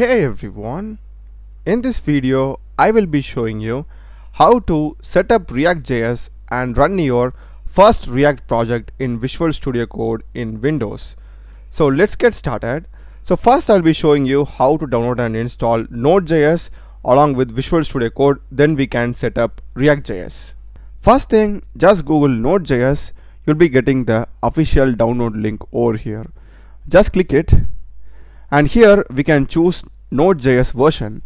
Hey everyone, in this video I will be showing you how to set up React.js and run your first React project in Visual Studio Code in Windows. So let's get started. So first I'll be showing you how to download and install Node.js along with Visual Studio Code then we can set up React.js. First thing just Google Node.js you'll be getting the official download link over here. Just click it and here we can choose Node.js version.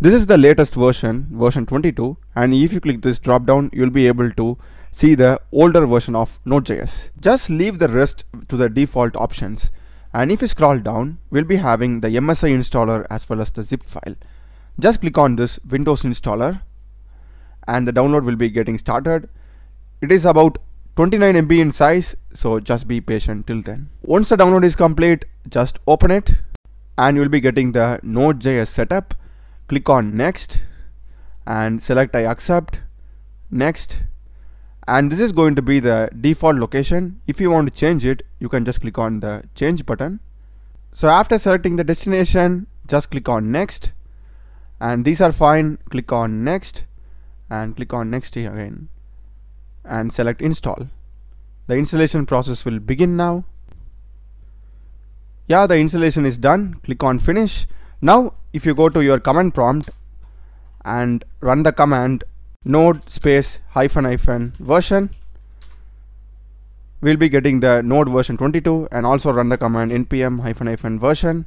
This is the latest version, version 22 and if you click this drop down you'll be able to see the older version of Node.js. Just leave the rest to the default options and if you scroll down we'll be having the MSI installer as well as the zip file. Just click on this Windows installer and the download will be getting started. It is about 29 MB in size so just be patient till then. Once the download is complete just open it and you'll be getting the node.js setup. Click on next and select I accept. Next. And this is going to be the default location. If you want to change it you can just click on the change button. So after selecting the destination just click on next. And these are fine. Click on next and click on next again and select install. The installation process will begin now yeah the installation is done. Click on finish. Now if you go to your command prompt and run the command node space hyphen hyphen version we'll be getting the node version 22 and also run the command npm hyphen hyphen version.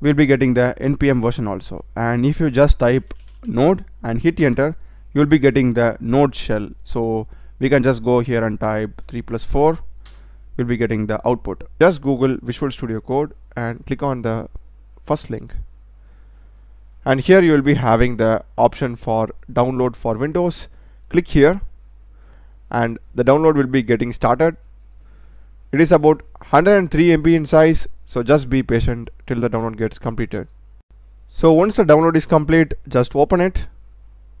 We'll be getting the npm version also. And if you just type node and hit enter you'll be getting the node shell. So we can just go here and type 3 plus 4 we'll be getting the output. Just google visual studio code and click on the first link. And here you will be having the option for download for windows. Click here and the download will be getting started. It is about 103 MB in size so just be patient till the download gets completed. So once the download is complete just open it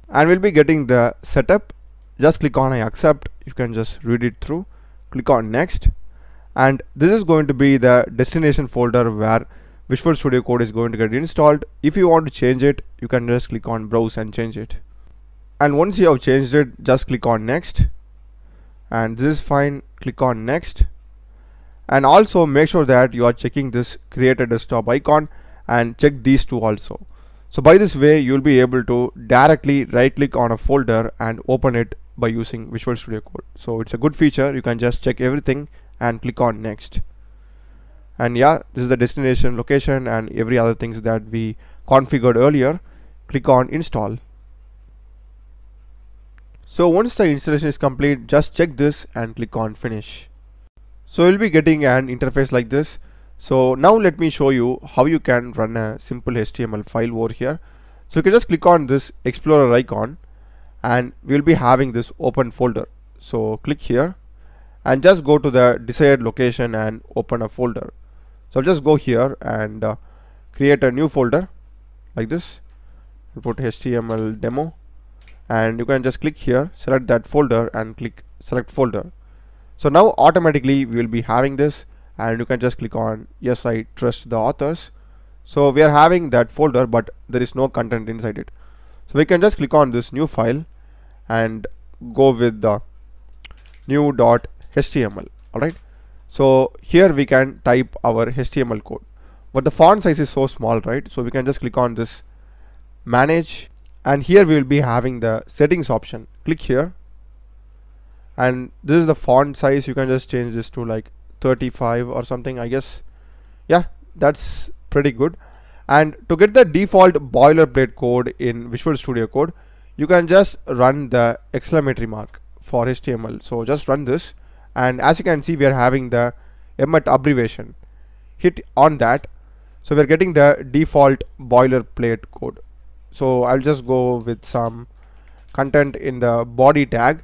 and we'll be getting the setup. Just click on I accept. You can just read it through. Click on next and this is going to be the destination folder where Visual Studio Code is going to get installed. If you want to change it, you can just click on browse and change it. And once you have changed it, just click on next. And this is fine, click on next. And also make sure that you are checking this create a desktop icon and check these two also. So by this way, you'll be able to directly right click on a folder and open it by using Visual Studio Code. So it's a good feature. You can just check everything and click on next. And yeah this is the destination location and every other things that we configured earlier. Click on install. So once the installation is complete just check this and click on finish. So you'll be getting an interface like this. So now let me show you how you can run a simple HTML file over here. So you can just click on this explorer icon and we'll be having this open folder. So click here and just go to the desired location and open a folder. So I'll just go here and uh, create a new folder like this. Put HTML demo and you can just click here select that folder and click select folder. So now automatically we will be having this and you can just click on yes I trust the authors. So we are having that folder but there is no content inside it. So we can just click on this new file and go with the new dot HTML alright? So here we can type our HTML code. But the font size is so small right? So we can just click on this manage. And here we will be having the settings option. Click here. And this is the font size. You can just change this to like 35 or something I guess. Yeah that's pretty good. And to get the default boilerplate code in Visual Studio Code you can just run the exclamatory mark for HTML so just run this and as you can see we are having the Emmet abbreviation. Hit on that. So we're getting the default boilerplate code. So I'll just go with some content in the body tag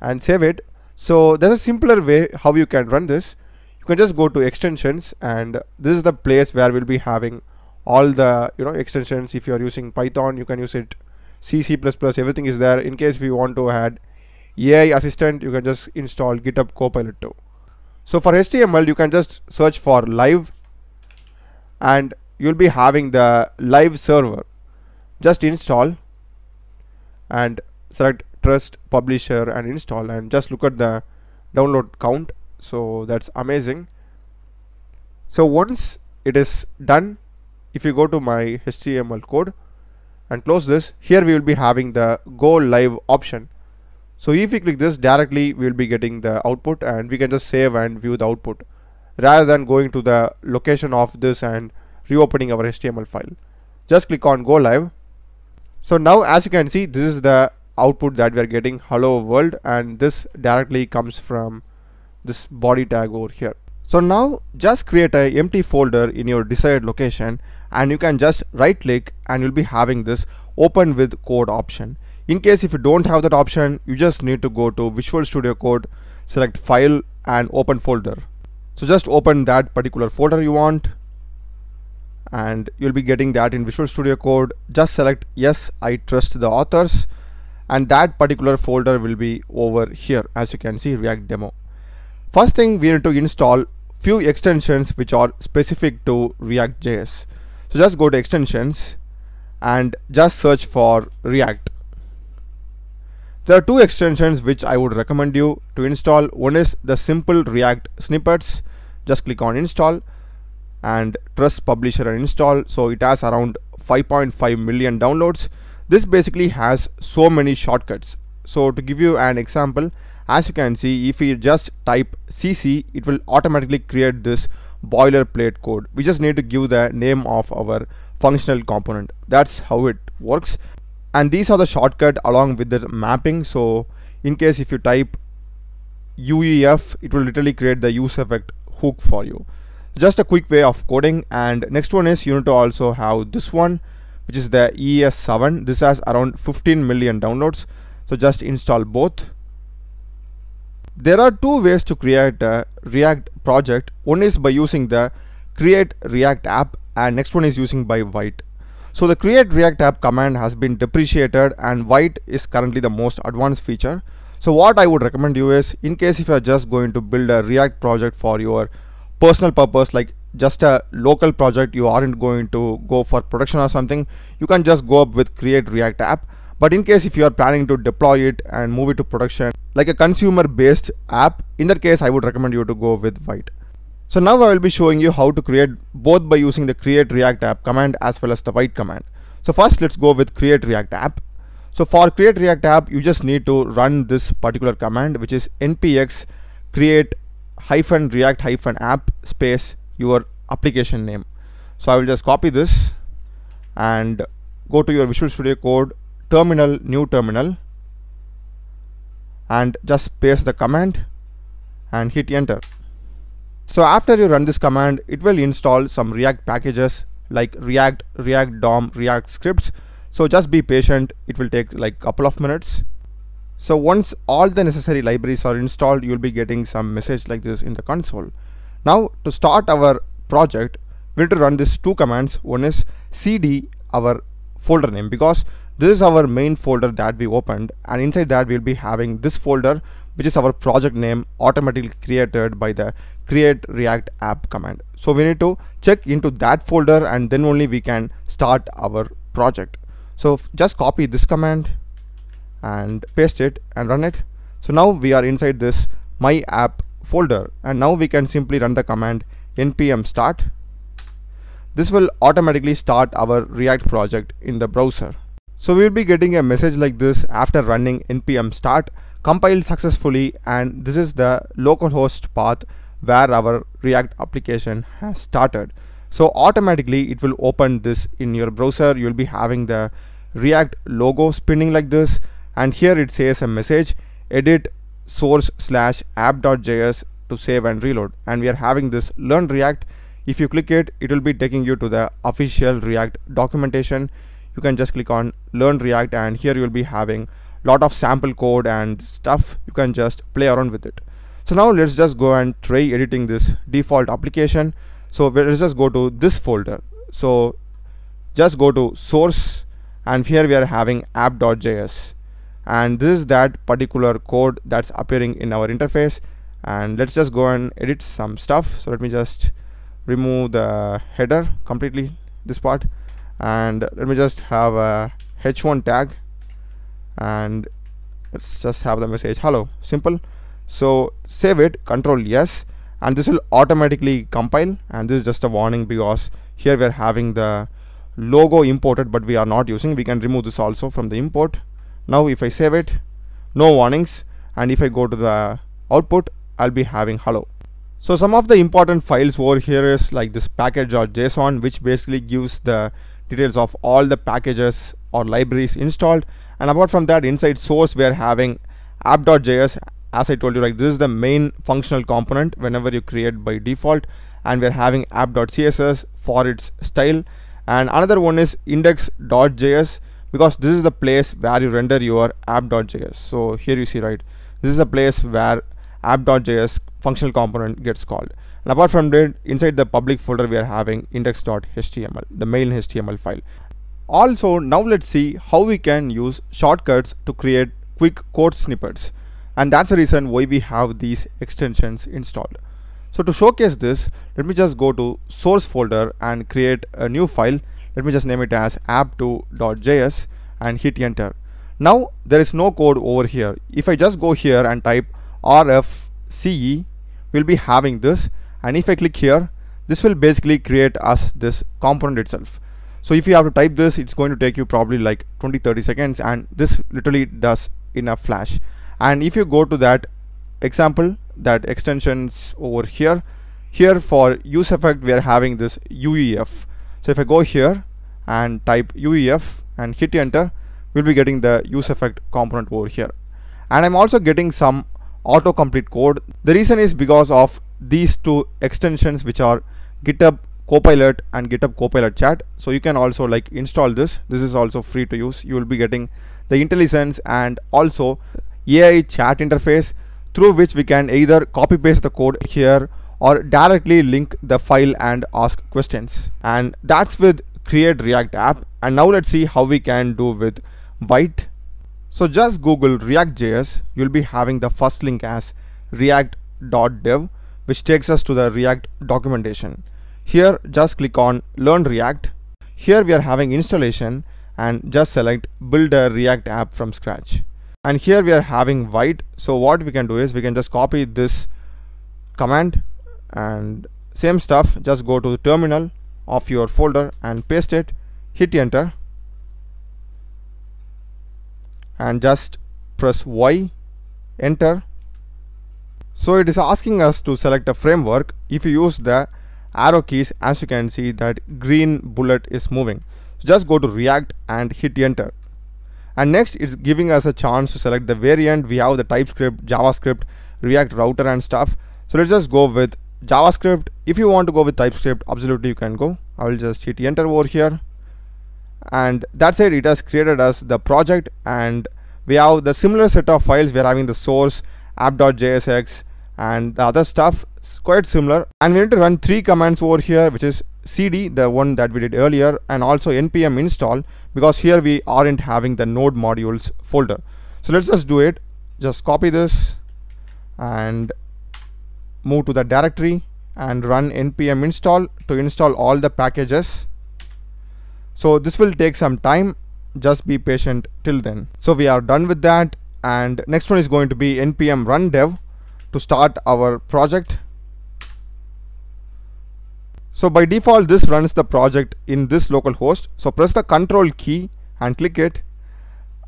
and save it. So there's a simpler way how you can run this. You can just go to extensions and this is the place where we'll be having all the you know extensions. If you are using Python you can use it. C C++ plus everything is there in case we want to add AI assistant you can just install GitHub Copilot too. so for HTML you can just search for live and you'll be having the live server. Just install and select trust publisher and install and just look at the download count. So that's amazing. So once it is done if you go to my HTML code and close this here we will be having the go live option so if we click this directly we will be getting the output and we can just save and view the output rather than going to the location of this and reopening our HTML file. Just click on go live. So now as you can see this is the output that we are getting hello world and this directly comes from this body tag over here. So now just create a empty folder in your desired location and you can just right click and you'll be having this open with code option. In case if you don't have that option, you just need to go to Visual Studio Code, select file and open folder. So just open that particular folder you want and you'll be getting that in Visual Studio Code. Just select yes, I trust the authors and that particular folder will be over here as you can see React demo. First thing we need to install few extensions which are specific to React.js. So just go to extensions and just search for React. There are two extensions which I would recommend you to install. One is the simple React snippets. Just click on install and trust publisher and install. So it has around 5.5 million downloads. This basically has so many shortcuts. So to give you an example, as you can see if we just type cc it will automatically create this boilerplate code we just need to give the name of our functional component that's how it works and these are the shortcut along with the mapping. So in case if you type UEF it will literally create the use effect hook for you. Just a quick way of coding. And next one is you need to also have this one which is the ES7 this has around 15 million downloads. So just install both. There are two ways to create a React project. One is by using the create React app and next one is using by Vite. So the create React app command has been depreciated and Vite is currently the most advanced feature. So what I would recommend you is in case if you are just going to build a React project for your personal purpose like just a local project you aren't going to go for production or something you can just go up with create react app but in case if you are planning to deploy it and move it to production like a consumer based app in that case I would recommend you to go with Vite. So now I will be showing you how to create both by using the create react app command as well as the Vite command. So first let's go with create react app. So for create react app you just need to run this particular command which is npx create hyphen react hyphen app space your application name. So I will just copy this and go to your Visual Studio Code terminal new terminal and just paste the command and hit enter so after you run this command it will install some react packages like react react dom react scripts. So just be patient. It will take like couple of minutes. So once all the necessary libraries are installed you'll be getting some message like this in the console. Now to start our project we need to run these two commands. One is cd our folder name because this is our main folder that we opened and inside that we'll be having this folder which is our project name automatically created by the create react app command. So we need to check into that folder and then only we can start our project. So just copy this command and paste it and run it. So now we are inside this my app folder and now we can simply run the command npm start. This will automatically start our react project in the browser so we will be getting a message like this after running npm start compiled successfully and this is the localhost path where our react application has started. So automatically it will open this in your browser. You'll be having the react logo spinning like this. And here it says a message edit source slash app.js to save and reload. And we are having this learn react. If you click it it will be taking you to the official react documentation you can just click on learn react and here you'll be having lot of sample code and stuff. You can just play around with it. So now let's just go and try editing this default application. So let's just go to this folder. So just go to source and here we are having app.js and this is that particular code that's appearing in our interface. And let's just go and edit some stuff. So let me just remove the header completely this part and let me just have a h1 tag. And let's just have the message. Hello. Simple. So save it. Control yes. And this will automatically compile. And this is just a warning because here we are having the logo imported but we are not using. We can remove this also from the import. Now if I save it no warnings. And if I go to the output I'll be having hello. So some of the important files over here is like this package.json which basically gives the details of all the packages or libraries installed. And apart from that inside source we are having app.js as I told you like this is the main functional component whenever you create by default. And we're having app.css for its style. And another one is index.js because this is the place where you render your app.js so here you see right? This is the place where app.js functional component gets called and apart from that inside the public folder we are having index.html the main html file. Also now let's see how we can use shortcuts to create quick code snippets. And that's the reason why we have these extensions installed. So to showcase this let me just go to source folder and create a new file. Let me just name it as app2.js and hit enter. Now there is no code over here. If I just go here and type rfce we'll be having this and if I click here this will basically create us this component itself. So if you have to type this it's going to take you probably like 20 30 seconds and this literally does in a flash. And if you go to that example that extensions over here here for use effect we are having this UEF so if I go here and type UEF and hit enter we'll be getting the use effect component over here. And I'm also getting some autocomplete code. The reason is because of these two extensions which are github copilot and github copilot chat. So you can also like install this. This is also free to use. You will be getting the IntelliSense and also AI chat interface through which we can either copy paste the code here or directly link the file and ask questions. And that's with create react app. And now let's see how we can do with Vite so just google react.js you'll be having the first link as react.dev which takes us to the react documentation. Here just click on learn react. Here we are having installation and just select build a react app from scratch. And here we are having Vite so what we can do is we can just copy this command and same stuff. Just go to the terminal of your folder and paste it. Hit enter. And just press Y. Enter so it is asking us to select a framework. If you use the arrow keys as you can see that green bullet is moving. Just go to react and hit enter. And next it's giving us a chance to select the variant. We have the typescript javascript react router and stuff. So let's just go with javascript. If you want to go with typescript absolutely you can go. I will just hit enter over here. And that's it. It has created us the project and we have the similar set of files. We're having the source app.jsx and the other stuff is quite similar. And we need to run three commands over here which is cd the one that we did earlier and also npm install because here we aren't having the node modules folder. So let's just do it. Just copy this and move to the directory and run npm install to install all the packages. So this will take some time. Just be patient till then. So we are done with that and next one is going to be npm run dev to start our project so by default this runs the project in this local host. So press the control key and click it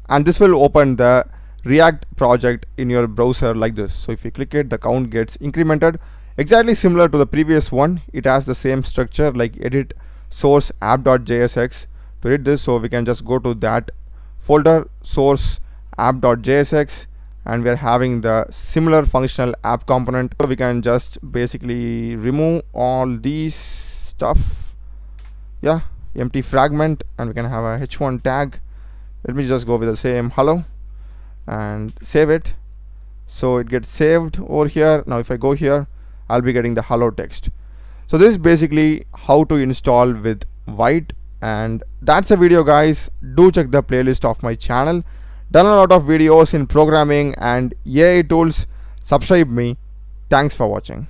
and this will open the React project in your browser like this. So if you click it the count gets incremented exactly similar to the previous one. It has the same structure like edit source app.jsx to read this so we can just go to that folder source app.jsx and we're having the similar functional app component. So we can just basically remove all these stuff. Yeah empty fragment and we can have a h1 tag. Let me just go with the same hello and save it. So it gets saved over here. Now if I go here I'll be getting the hello text. So this is basically how to install with Vite and that's a video guys. Do check the playlist of my channel done a lot of videos in programming and AI tools. Subscribe me. Thanks for watching